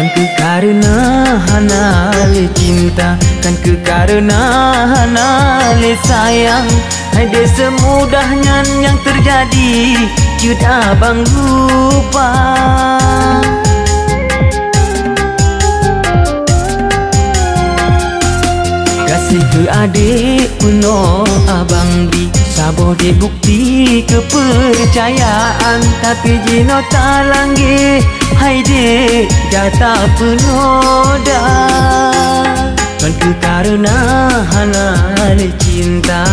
Kan ke karena hanale cinta Kan ke karena hanale sayang. Hai dia semudahnya yang terjadi Cud abang lupa Ke adik puno abang di Sabo di bukti kepercayaan. Tapi jino tak langgi Hai di data puno dah Kan ke karena hana cinta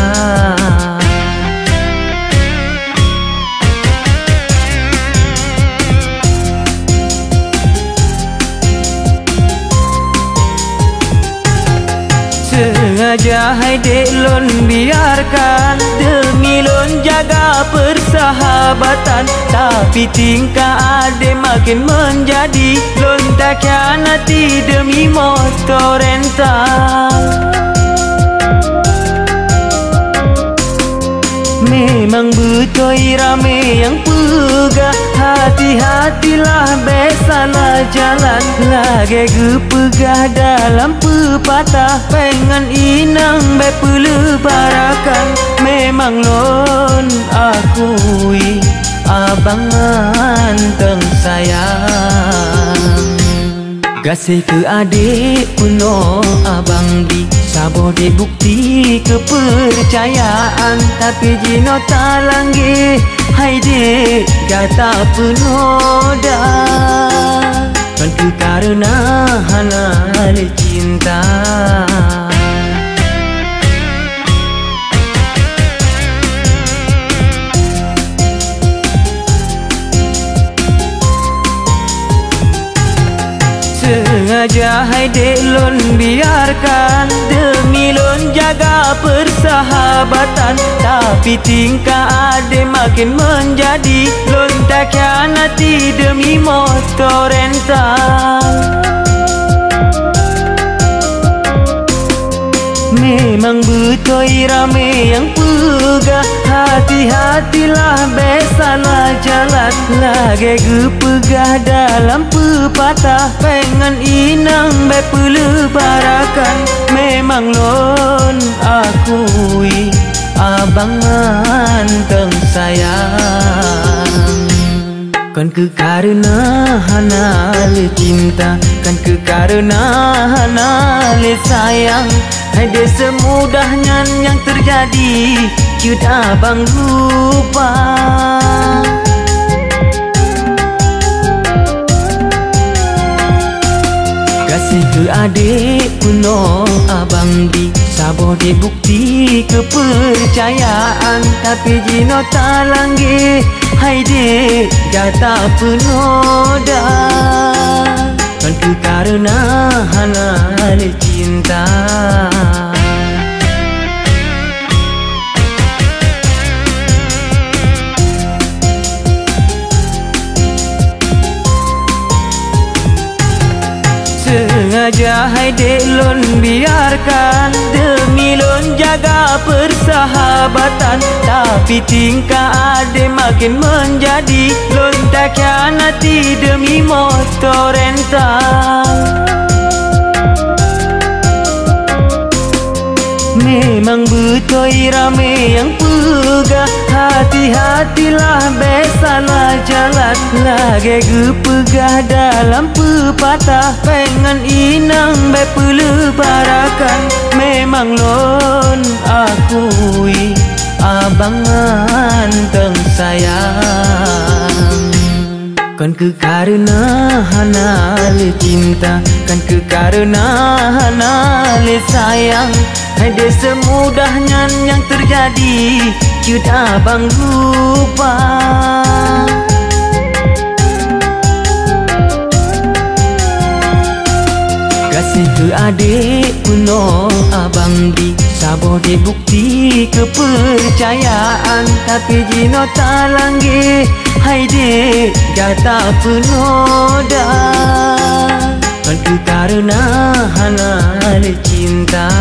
Sengaja hai dek lon biarkan Demi lon jaga persahabatan. Tapi tingkah ade makin menjadi Lon tak kianati demi motor rental. Memang betul rame yang pegah Hati-hatilah besalah jalan. Lagi gepegah dalam pepatah. Pengen inang bepelebarakan Memang lon akui Abang anteng sayang. Kasih ke adik puno abang di Sabo di bukti kepercayaan. Tapi jino tak langgi. Hai di gata penuh Sengaja hai dek lon biarkan. Demi lon jaga persahabatan. Tapi tingkah ade makin menjadi Lon tak kianati demi motor rental. Memang betul rame yang pegah Hati-hatilah besalah jalan. Lagi gepegah dalam pepatah. Pengen inang bepelebarakan Memang lon akui Abang anteng sayang. Kan ke karena hanale cinta Kan ke karena hanale sayang. Hai dia semudahnya yang terjadi. Cud abang lupa. Kasih ke adik puno abang di Sabo di bukti kepercayaan. Tapi jino tak langgi Hai di gata penuh Kan ke karena hana cinta. Sengaja hai dek lon biarkan Demi lon jaga persahabatan. Tapi tingkah ade makin menjadi Lon tak kianati demi motor rental Memang betul rame yang pegah Hati-hatilah besalah jalan Lagi gepegah dalam pepatah. Pengen inang bepelebarakan Memang lon akui Abang anteng sayang Kan ke karena hanale cinta? Kan ke karena hanale sayang? Hai dia semudahnya yang terjadi Cud abang lupa Kasih ke adik puno abang di Sabo di bukti kepercayaan. Tapi jino tak langgi Hai je gata penoda. Kan karena hanal cinta Aku cinta.